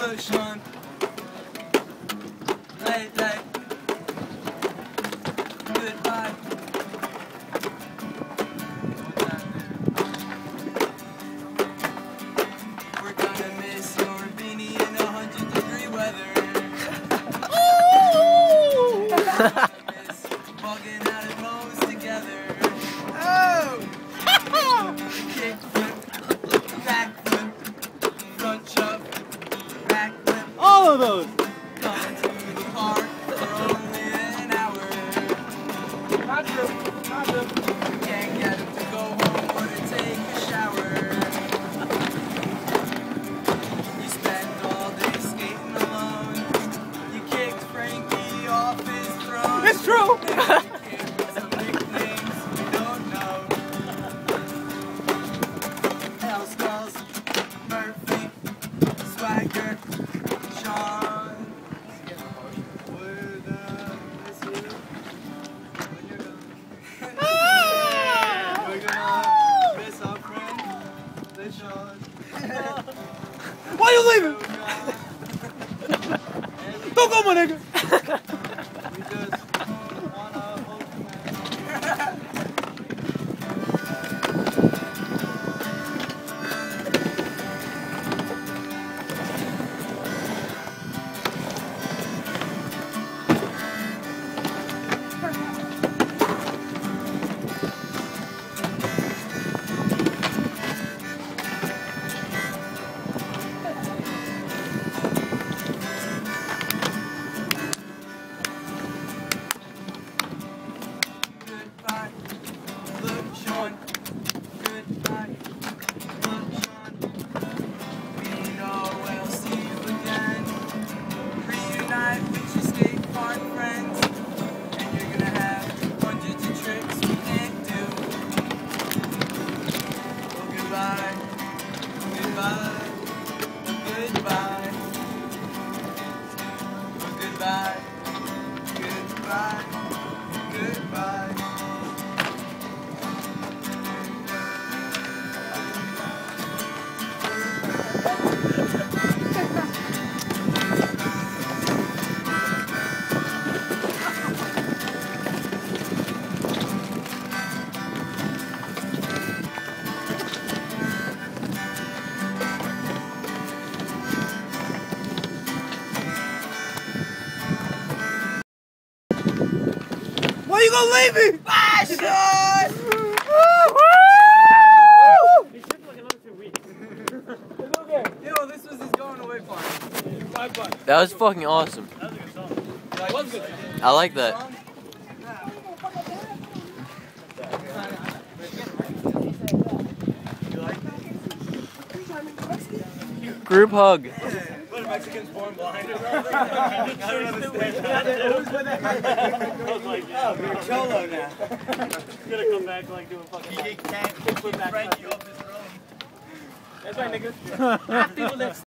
Sean. Late, late. Goodbye. We're gonna miss your beanie in a hundred degree weather. Sean. Why you leaving? Don't go, my nigga. Goodbye. Why you gonna leave me? Ah, Bye, Sean! Yo, this was his going away party. That was fucking awesome. I like that. Group hug. What, Mexicans born blind? I don't Oh, you're Cholo now. gonna come back like doing fucking. He can't kick Frankie off his throne. That's right, nigga. People that